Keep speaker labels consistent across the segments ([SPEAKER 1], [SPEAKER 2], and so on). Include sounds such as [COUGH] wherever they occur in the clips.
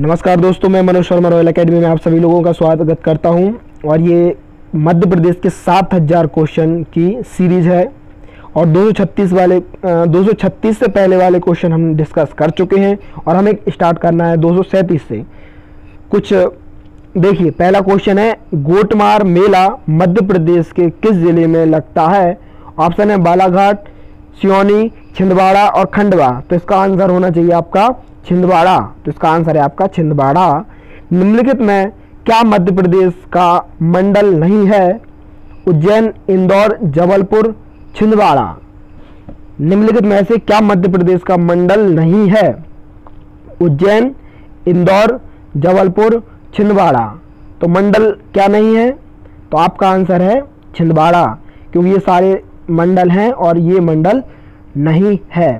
[SPEAKER 1] नमस्कार दोस्तों, मैं मनोज शर्मा रॉयल अकेडमी में आप सभी लोगों का स्वागत करता हूँ। और ये मध्य प्रदेश के 7000 क्वेश्चन की सीरीज़ है। और 236 वाले दो सौ छत्तीस से पहले वाले क्वेश्चन हम डिस्कस कर चुके हैं। और हमें स्टार्ट करना है दो सौ सैंतीस से। कुछ देखिए, पहला क्वेश्चन है, गोटमार मेला मध्य प्रदेश के किस ज़िले में लगता है? ऑप्शन है बालाघाट सियोनी छिंदवाड़ा और खंडवा। तो इसका आंसर होना चाहिए आपका। छिंदवाड़ा तो इसका आंसर है आपका छिंदवाड़ा। निम्नलिखित में क्या मध्य प्रदेश का मंडल नहीं है? उज्जैन, इंदौर, जबलपुर, छिंदवाड़ा। निम्नलिखित में से क्या मध्य प्रदेश का मंडल नहीं है? उज्जैन, इंदौर, जबलपुर, छिंदवाड़ा। तो मंडल क्या नहीं है? तो आपका आंसर है छिंदवाड़ा, क्योंकि ये सारे मंडल हैं और ये मंडल नहीं है।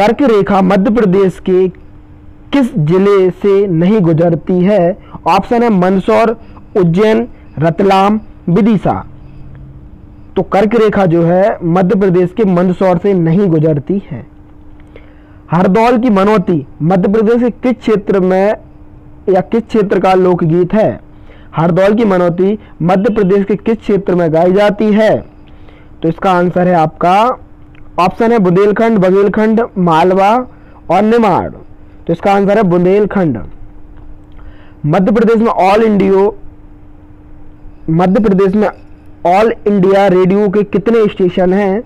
[SPEAKER 1] कर्क रेखा मध्य प्रदेश के किस ज़िले से नहीं गुजरती है? ऑप्शन है मंदसौर, उज्जैन, रतलाम, विदिशा। तो कर्क रेखा जो है, मध्य प्रदेश के मंदसौर से नहीं गुजरती है। हरदौल की मनोती, मध्य प्रदेश के किस क्षेत्र में या किस क्षेत्र का लोकगीत है? हरदौल की मनोती, मध्य प्रदेश के किस क्षेत्र में गाई जाती है? तो इसका आंसर है आपका ऑप्शन है बुंदेलखंड, बघेलखंड, मालवा और निमाड़। तो इसका आंसर है बुंदेलखंड। मध्य प्रदेश में ऑल इंडियो मध्य प्रदेश में ऑल इंडिया रेडियो के कितने स्टेशन हैं?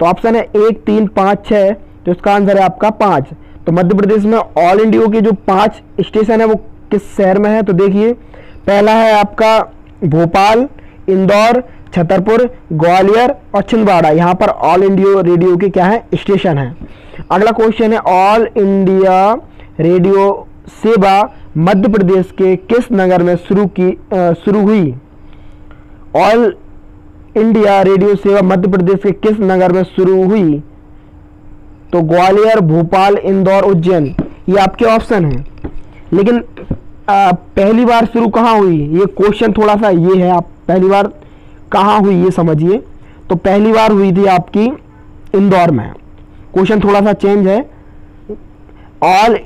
[SPEAKER 1] तो ऑप्शन है एक, तीन, पाँच छः तो इसका आंसर है आपका पाँच। तो मध्य प्रदेश में ऑल इंडिया के जो पाँच स्टेशन है, वो किस शहर में है? तो देखिए, पहला है आपका भोपाल, इंदौर छतरपुर ग्वालियर और छिंदवाड़ा। यहाँ पर ऑल इंडिया रेडियो के क्या है? स्टेशन है। अगला क्वेश्चन है ऑल इंडिया रेडियो सेवा मध्य प्रदेश के किस नगर में शुरू की शुरू हुई? ऑल इंडिया रेडियो सेवा मध्य प्रदेश के किस नगर में शुरू हुई? तो ग्वालियर भोपाल इंदौर उज्जैन ये आपके ऑप्शन हैं। लेकिन आ, पहली बार शुरू कहाँ हुई? ये क्वेश्चन थोड़ा सा ये है आप पहली बार कहाँ हुई ये समझिए। तो पहली बार हुई थी आपकी इंदौर में। क्वेश्चन थोड़ा सा चेंज है। ऑल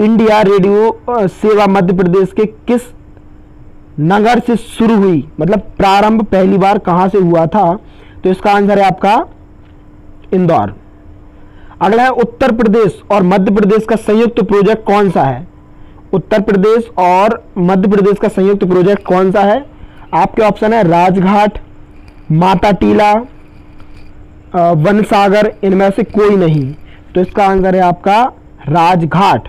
[SPEAKER 1] इंडिया रेडियो सेवा मध्य प्रदेश के किस नगर से शुरू हुई? मतलब प्रारंभ पहली बार कहाँ से हुआ था? तो इसका आंसर है आपका इंदौर। अगला है उत्तर प्रदेश और मध्य प्रदेश का संयुक्त प्रोजेक्ट कौन सा है? उत्तर प्रदेश और मध्य प्रदेश का संयुक्त प्रोजेक्ट कौन सा है? आपके ऑप्शन है राजघाट, माता टीला वन सागर, इनमें से कोई नहीं। तो इसका आंसर है आपका राजघाट।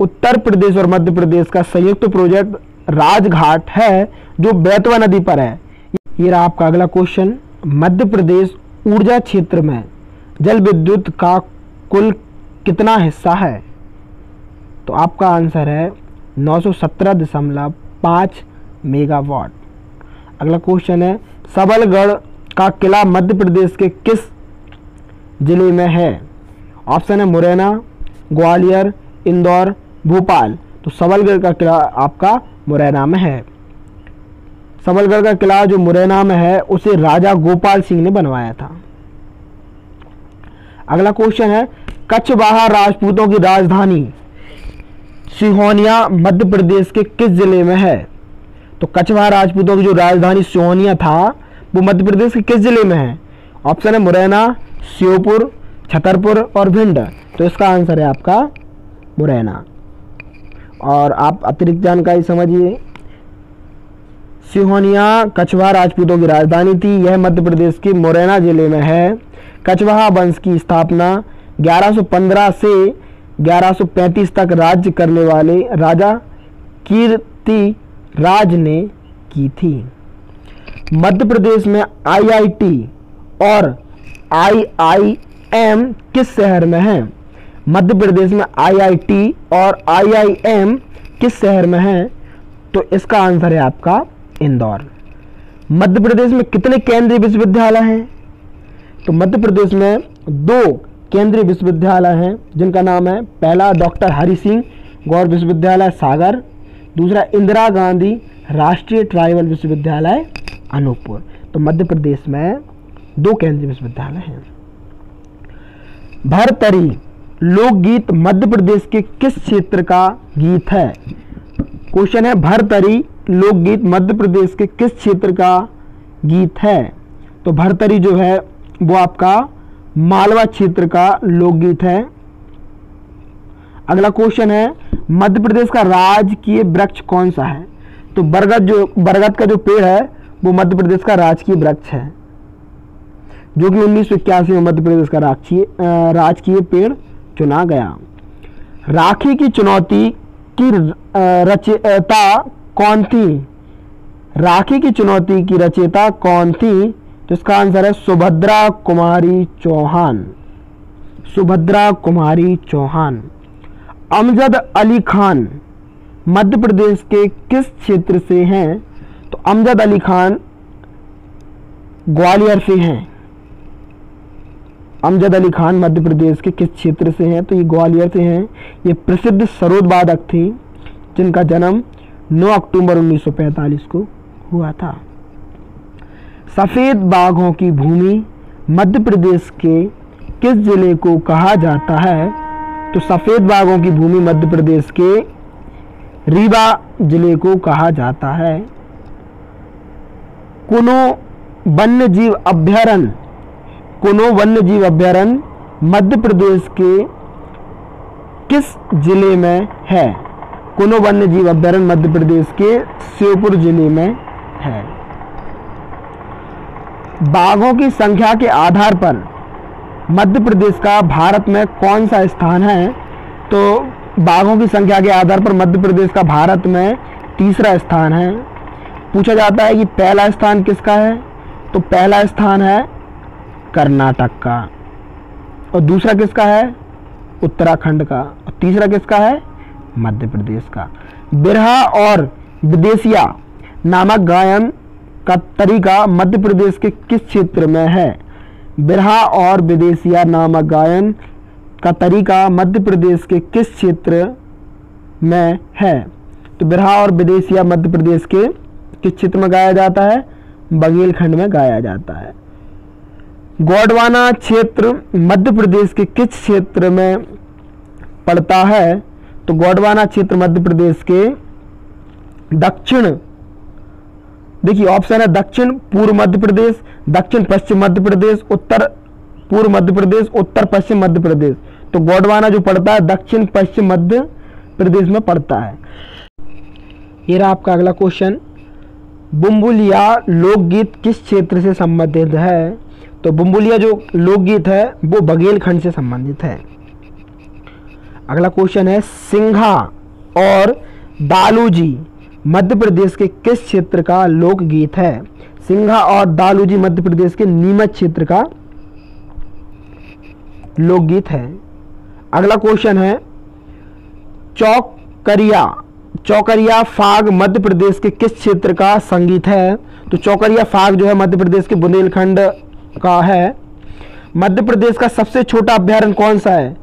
[SPEAKER 1] उत्तर प्रदेश और मध्य प्रदेश का संयुक्त प्रोजेक्ट राजघाट है, जो बैतवा नदी पर है। ये रहा आपका अगला क्वेश्चन मध्य प्रदेश ऊर्जा क्षेत्र में जल विद्युत का कुल कितना हिस्सा है? तो आपका आंसर है नौ सौ सत्रह दशमलव पाँच मेगावाट। अगला क्वेश्चन है, सबलगढ़ का किला मध्य प्रदेश के किस ज़िले में है? ऑप्शन है मुरैना, ग्वालियर, इंदौर, भोपाल। तो सबलगढ़ का किला आपका मुरैना में है। सबलगढ़ का किला जो मुरैना में है, उसे राजा गोपाल सिंह ने बनवाया था। अगला क्वेश्चन है कच्छ बाहर राजपूतों की राजधानी सिहोनिया मध्य प्रदेश के किस ज़िले में है? तो कछवाहा राजपूतों की जो राजधानी सिहोनिया था, वो मध्य प्रदेश के किस ज़िले में है? ऑप्शन है मुरैना, श्योपुर, छतरपुर और भिंड। तो इसका आंसर है आपका मुरैना। और आप अतिरिक्त जानकारी समझिए। सिहोनिया कछवाहा राजपूतों की राजधानी थी, यह मध्य प्रदेश के मुरैना ज़िले में है। कछवाहा वंश की स्थापना 1115 से 1135 तक राज्य करने वाले राजा कीर्ति राज ने की थी। मध्य प्रदेश में आईआईटी और आईआईएम किस शहर में है? मध्य प्रदेश में आईआईटी और आईआईएम किस शहर में है? तो इसका आंसर है आपका इंदौर। मध्य प्रदेश में कितने केंद्रीय विश्वविद्यालय हैं? तो मध्य प्रदेश में दो केंद्रीय विश्वविद्यालय हैं, जिनका नाम है पहला डॉक्टर हरि सिंह, गौर विश्वविद्यालय सागर, दूसरा इंदिरा गांधी राष्ट्रीय ट्राइबल विश्वविद्यालय अनूपपुर। तो मध्य प्रदेश में दो केंद्रीय विश्वविद्यालय हैं। भरतरी लोकगीत मध्य प्रदेश के किस क्षेत्र का गीत है? क्वेश्चन है, भरतरी लोकगीत मध्य प्रदेश के किस क्षेत्र का गीत है? तो भरतरी जो है, वो आपका मालवा क्षेत्र का लोकगीत है। अगला क्वेश्चन है, मध्य प्रदेश का राजकीय वृक्ष कौन सा है? तो बरगद जो, बरगद का जो पेड़ है, वो मध्य प्रदेश का राजकीय वृक्ष है। जो कि उन्नीस सौ इक्यासी में मध्य प्रदेश का राजकीय राजकीय पेड़ चुना गया। राखी की चुनौती की रचयिता कौन थी? राखी की चुनौती की रचयिता कौन थी? तो इसका आंसर है सुभद्रा कुमारी चौहान। सुभद्रा कुमारी चौहान। अमजद अली खान मध्य प्रदेश के किस क्षेत्र से हैं? तो अमजद अली खान ग्वालियर से हैं। अमजद अली खान मध्य प्रदेश के किस क्षेत्र से हैं? तो ये ग्वालियर से हैं। ये प्रसिद्ध सरोद वादक थी, जिनका जन्म 9 अक्टूबर 1945 को हुआ था। सफ़ेद बाघों की भूमि मध्य प्रदेश के किस ज़िले को कहा जाता है? तो सफ़ेद बाघों की भूमि मध्य प्रदेश के रीवा ज़िले को कहा जाता है। कुनो वन्य जीव अभ्यारण्य, कुनो वन्य जीव अभ्यारण्य मध्य प्रदेश के किस ज़िले में है? कुनो वन्य जीव अभ्यारण्य मध्य प्रदेश के श्योपुर ज़िले में है। बाघों की संख्या के आधार पर मध्य प्रदेश का भारत में कौन सा स्थान है? तो बाघों की संख्या के आधार पर मध्य प्रदेश का भारत में तीसरा स्थान है। पूछा जाता है कि पहला स्थान किसका है? तो पहला स्थान है कर्नाटक का। और दूसरा किसका है? उत्तराखंड का। और तीसरा किसका है? मध्य प्रदेश का। बिरहा और विदेशिया नामक गायन का तरीका मध्य प्रदेश के किस क्षेत्र में है? बिरहा और विदेशिया नामक गायन का तरीका मध्य प्रदेश के किस क्षेत्र में है? तो बिरहा और विदेशिया मध्य प्रदेश के किस क्षेत्र में गाया जाता है? बघेलखंड में गाया जाता है। गोडवाना क्षेत्र मध्य प्रदेश के किस क्षेत्र में पड़ता है? तो गोडवाना क्षेत्र मध्य प्रदेश के दक्षिण देखिए ऑप्शन है दक्षिण पूर्व मध्य प्रदेश, दक्षिण पश्चिम मध्य प्रदेश, उत्तर पूर्व मध्य प्रदेश, उत्तर पश्चिम मध्य प्रदेश। तो गोडवाना जो पड़ता है, दक्षिण पश्चिम मध्य प्रदेश में पड़ता है। ये रहा आपका अगला क्वेश्चन बुम्बुलिया लोकगीत किस क्षेत्र से संबंधित है? तो बुम्बुलिया जो लोकगीत है, वो बघेलखंड से संबंधित है। अगला क्वेश्चन है सिंघा और दालूजी। मध्य प्रदेश के किस क्षेत्र का लोकगीत है? सिंघा और दालूजी मध्य प्रदेश के नीमच क्षेत्र का लोकगीत है। अगला क्वेश्चन है चौकरिया चौकरिया फाग मध्य प्रदेश के किस क्षेत्र का संगीत है? तो चौकरिया फाग जो है मध्य प्रदेश के बुंदेलखंड का है। मध्य प्रदेश का सबसे छोटा अभ्यारण्य कौन सा है?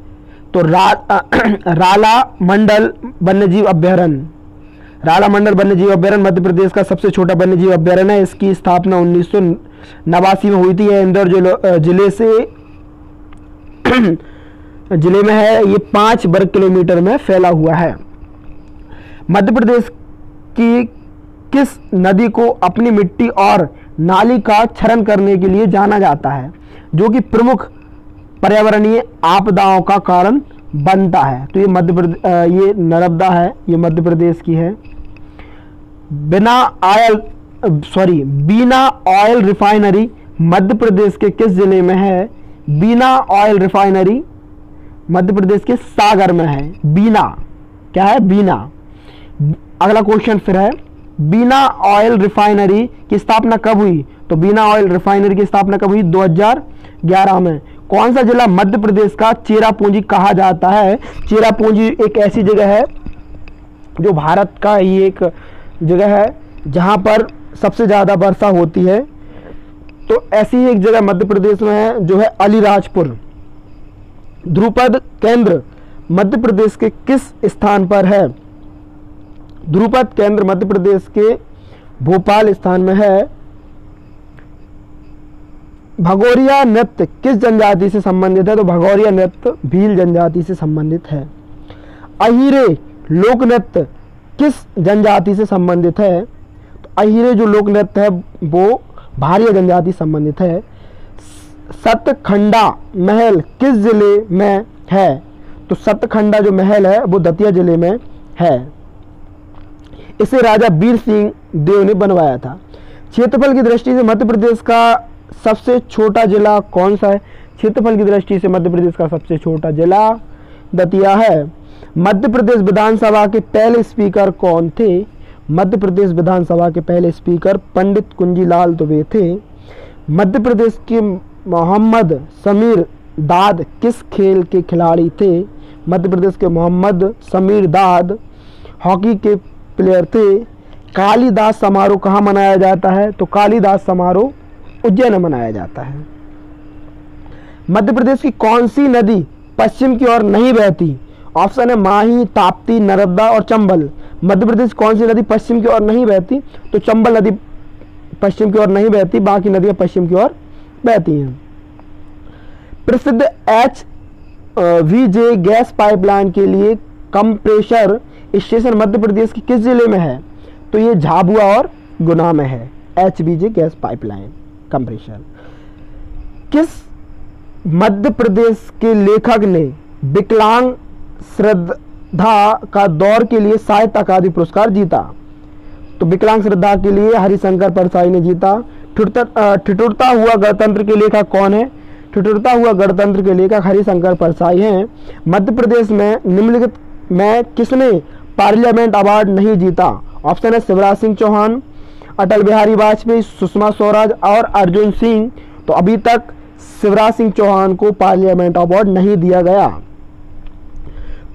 [SPEAKER 1] तो रा, आ, [CLEARS THROAT] राला मंडल वन्यजीव अभ्यारण्य राला मंडल वन्यजीव अभ्यारण्य मध्य प्रदेश का सबसे छोटा वन्यजीव अभ्यारण्य है। इसकी स्थापना उन्नीस नवासी में हुई थी। यह इंदौर ज़िले से, [CLEARS THROAT] ज़िले में है। ये पाँच वर्ग किलोमीटर में फैला हुआ है। मध्य प्रदेश की किस नदी को अपनी मिट्टी और नाली का क्षरण करने के लिए जाना जाता है, जो कि प्रमुख पर्यावरणीय आपदाओं का कारण बनता है? तो ये मध्य प्रदेश ये नर्मदा है, ये मध्य प्रदेश की है। Bina oil sorry Bina oil refinery Madhya Pradesh के किस ज़िले में है? बीना ऑयल रिफाइनरी मध्य प्रदेश के सागर में है। बीना। क्या है? बीना। अगला क्वेश्चन फिर है, बीना ऑयल रिफाइनरी की स्थापना कब हुई? तो बीना ऑयल रिफाइनरी की स्थापना कब हुई? 2011 में। कौन सा जिला मध्य प्रदेश का चेरापूंजी कहा जाता है? चेरापूंजी एक ऐसी जगह है जो भारत का ही एक जगह है जहाँ पर सबसे ज़्यादा वर्षा होती है। तो ऐसी ही एक जगह मध्य प्रदेश में है, जो है अलीराजपुर। ध्रुपद केंद्र मध्य प्रदेश के किस स्थान पर है? ध्रुपद केंद्र मध्य प्रदेश के भोपाल स्थान में है। भगोरिया नृत्य किस जनजाति से संबंधित है? तो भगोरिया नृत्य भील जनजाति से संबंधित है। अहिरे लोक नृत्य किस जनजाति से संबंधित है? तो अहिरे जो लोक नृत्य है, वो भारिया जनजाति संबंधित है। सतखंडा महल किस ज़िले में है? तो सतखंडा जो महल है, वो दतिया ज़िले में है। इसे राजा वीर सिंह देव ने बनवाया था। क्षेत्रफल की दृष्टि से मध्य प्रदेश का सबसे छोटा जिला कौन सा है? क्षेत्रफल की दृष्टि से मध्य प्रदेश का सबसे छोटा जिला दतिया है। मध्य प्रदेश विधानसभा के पहले स्पीकर कौन थे? मध्य प्रदेश विधानसभा के पहले स्पीकर पंडित कुंजीलाल दुबे थे। मध्य प्रदेश के मोहम्मद समीर दाद किस खेल के खिलाड़ी थे? मध्य प्रदेश के मोहम्मद समीर दाद हॉकी के प्लेयर थे। कालीदास समारोह कहाँ मनाया जाता है? तो कालीदास समारोह उज्जैन में मनाया जाता है। मध्य प्रदेश की कौन सी नदी पश्चिम की ओर नहीं बहती? ऑप्शन है माही, ताप्ती, नर्मदा और चंबल। मध्य प्रदेश कौन सी नदी पश्चिम की ओर नहीं बहती? तो चंबल नदी पश्चिम की ओर नहीं बहती, बाकी नदियाँ पश्चिम की ओर बहती हैं। प्रसिद्ध H V J gas pipeline के लिए कंप्रेशर स्टेशन मध्य प्रदेश के किस ज़िले में है? तो ये झाबुआ और गुना में है। H B J gas pipeline, compressor. किस मध्य प्रदेश के लेखक ने विकलांग श्रद्धा का दौर के लिए साहित्य अकादमी पुरस्कार जीता। तो विकलांग श्रद्धा के लिए हरिशंकर परसाई ने जीता। ठिठुरता हुआ गणतंत्र के लेखक कौन है? ठिठुरता हुआ गणतंत्र के लेखक हरिशंकर परसाई हैं। मध्य प्रदेश में निम्नलिखित में किसने पार्लियामेंट अवार्ड नहीं जीता? ऑप्शन है शिवराज सिंह चौहान, अटल बिहारी वाजपेयी, सुषमा स्वराज और अर्जुन सिंह। तो अभी तक शिवराज सिंह चौहान को पार्लियामेंट अवार्ड नहीं दिया गया।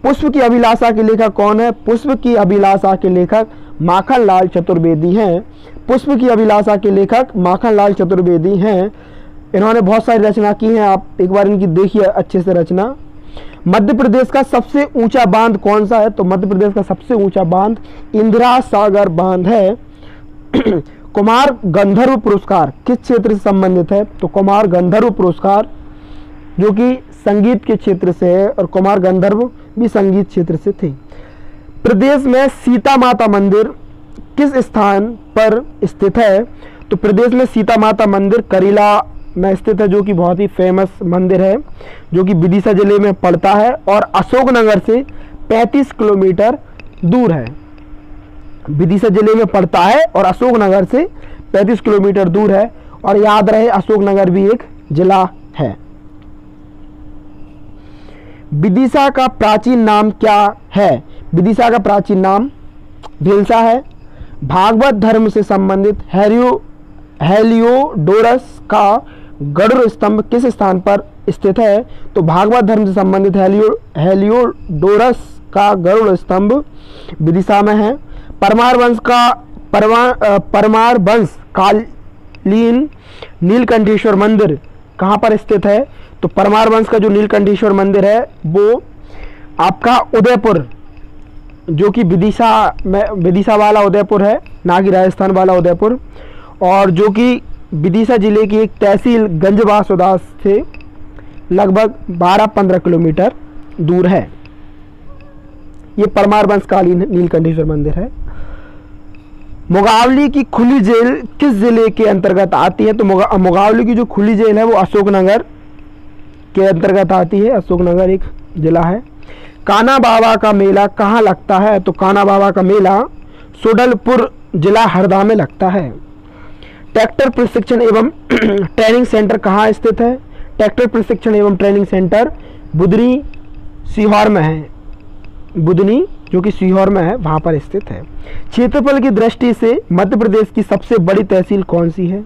[SPEAKER 1] पुष्प की अभिलाषा के लेखक कौन है? पुष्प की अभिलाषा के लेखक माखन लाल चतुर्वेदी हैं। पुष्प की अभिलाषा के लेखक माखन लाल चतुर्वेदी हैं। इन्होंने बहुत सारी रचना की हैं, आप एक बार इनकी देखिए अच्छे से रचना। मध्य प्रदेश का सबसे ऊँचा बाँध कौन सा है? तो मध्य प्रदेश का सबसे ऊँचा बाँध इंदिरा सागर बाँध है। [CLEARS THROAT] कुमार गंधर्व पुरस्कार किस क्षेत्र से संबंधित है? तो कुमार गंधर्व पुरस्कार, जो कि संगीत के क्षेत्र से है, और कुमार गंधर्व भी संगीत क्षेत्र से थे। प्रदेश में सीता माता मंदिर किस स्थान पर स्थित है? तो प्रदेश में सीता माता मंदिर करीला में स्थित है, जो कि बहुत ही फ़ेमस मंदिर है, जो कि विदिशा ज़िले में पड़ता है और अशोकनगर से 35 किलोमीटर दूर है। विदिशा ज़िले में पड़ता है और अशोकनगर से 35 किलोमीटर दूर है और याद रहे, अशोकनगर भी एक जिला है। विदिशा का प्राचीन नाम क्या है? विदिशा का प्राचीन नाम भेलसा है। भागवत धर्म से संबंधित हेरियो, हेलियोडोरस का गरुड़ स्तंभ किस स्थान पर स्थित है? तो भागवत धर्म से संबंधित हेलियो, हेलियोडोरस का गरुड़ स्तंभ विदिशा में है। परमार वंश का परमार वंश कालीन नीलकंठेश्वर मंदिर कहाँ पर स्थित है? तो परमार वंश का जो नीलकंठेश्वर मंदिर है, वो आपका उदयपुर, जो कि विदिशा में, विदिशा वाला उदयपुर है ना कि राजस्थान वाला उदयपुर, और जो कि विदिशा ज़िले की एक तहसील गंजबास उदास से लगभग 12-15 किलोमीटर दूर है। ये परमार वंशकालीन नीलकंठेश्वर मंदिर है। मुगावली की खुली जेल किस ज़िले के अंतर्गत आती है? तो मुगावली की जो खुली जेल है, वो अशोकनगर के अंतर्गत आती है। अशोकनगर एक जिला है। काना बाबा का मेला कहाँ लगता है? तो काना बाबा का मेला सोडलपुर जिला हरदा में लगता है। ट्रैक्टर प्रशिक्षण एवं [CLEARS THROAT] ट्रेनिंग सेंटर कहाँ स्थित है? ट्रैक्टर प्रशिक्षण एवं ट्रेनिंग सेंटर बुदनी सीहोर में है। बुदनी जो कि सीहोर में है, वहाँ पर स्थित है। क्षेत्रफल की दृष्टि से मध्य प्रदेश की सबसे बड़ी तहसील कौन सी है?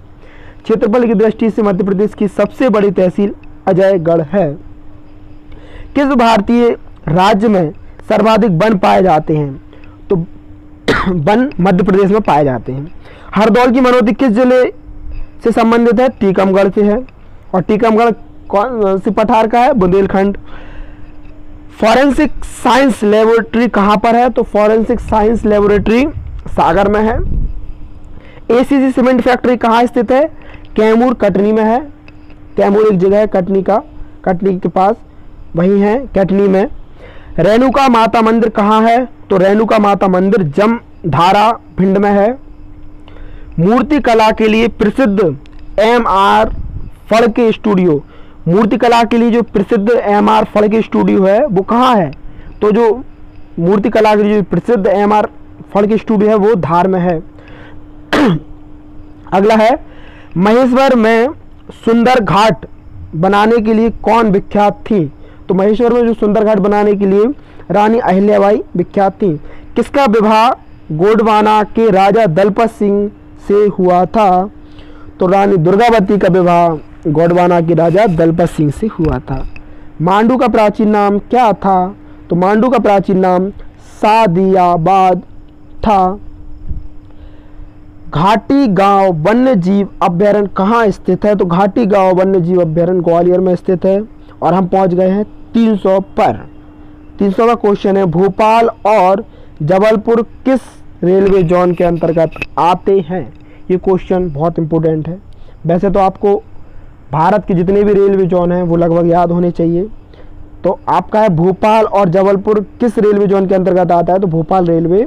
[SPEAKER 1] क्षेत्रफल की दृष्टि से मध्य प्रदेश की सबसे बड़ी तहसील अजयगढ़ है। किस भारतीय राज्य में सर्वाधिक वन पाए जाते हैं? तो [CLEARS THROAT] वन मध्य प्रदेश में पाए जाते हैं। हरदौल की मनोती किस ज़िले से संबंधित है? टीकमगढ़ से है। और टीकमगढ़ कौन, सी पठार का है? बुंदेलखंड। फॉरेंसिक साइंस लेबोरेटरी कहाँ पर है? तो फॉरेंसिक साइंस लेबोरेटरी सागर में है। एसीसी सीमेंट फैक्ट्री कहाँ स्थित है? कैमूर, कटनी में है। कैमूर एक जगह है, कटनी का, कटनी के पास, वहीं है, कटनी में। रेणुका माता मंदिर कहाँ है? तो रेणुका माता मंदिर जम धारा भिंड में है। मूर्ति कला के लिए प्रसिद्ध एम आर फड़के स्टूडियो। मूर्ति कला के लिए जो प्रसिद्ध एम आर फड़के स्टूडियो है, वो कहाँ है? तो जो मूर्ति कला के लिए जो प्रसिद्ध एम आर फड़के स्टूडियो है, वो धार में है। [CLEARS THROAT] अगला है, महेश्वर में सुंदर घाट बनाने के लिए कौन विख्यात थी? तो महेश्वर में जो सुंदर घाट बनाने के लिए रानी अहिल्याबाई विख्यात थी। किसका विवाह गोडवाना के राजा दलपत सिंह से हुआ था? तो रानी दुर्गावती का विवाह गोडवाना के राजा दलपत सिंह से हुआ था। मांडू का प्राचीन नाम क्या था? तो मांडू का प्राचीन नाम सादियाबाद था। घाटी गाँव वन्य जीव अभ्यारण्य कहाँ स्थित है? तो घाटी गाँव वन्य जीव अभ्यारण्य ग्वालियर में स्थित है और हम पहुँच गए हैं 300 पर। 300 का क्वेश्चन है, भोपाल और जबलपुर किस रेलवे जोन के अंतर्गत आते हैं? ये क्वेश्चन बहुत इंपॉर्टेंट है। वैसे तो आपको भारत के जितने भी रेलवे जोन हैं, वो लगभग याद होने चाहिए। तो आपका है भोपाल और जबलपुर किस रेलवे जोन के अंतर्गत आता है? तो भोपाल रेलवे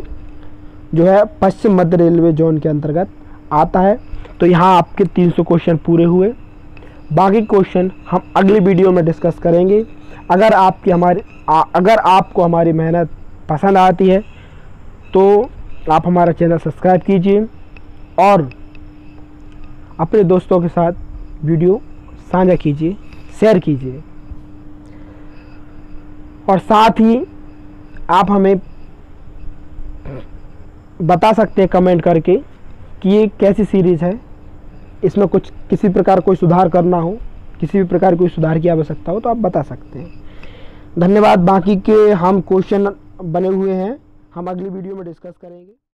[SPEAKER 1] जो है पश्चिम मध्य रेलवे जोन के अंतर्गत आता है। तो यहाँ आपके 300 क्वेश्चन पूरे हुए। बाकी क्वेश्चन हम अगली वीडियो में डिस्कस करेंगे। अगर आपकी हमारी अगर आपको हमारी मेहनत पसंद आती है तो आप हमारा चैनल सब्सक्राइब कीजिए और अपने दोस्तों के साथ वीडियो साझा कीजिए शेयर कीजिए। और साथ ही आप हमें बता सकते हैं कमेंट करके कि ये कैसी सीरीज़ है। इसमें कुछ, किसी प्रकार कोई सुधार करना हो, किसी भी प्रकार कोई सुधार की आवश्यकता हो तो आप बता सकते हैं। धन्यवाद। बाकी के हम क्वेश्चन बने हुए हैं। हम अगली वीडियो में डिस्कस करेंगे।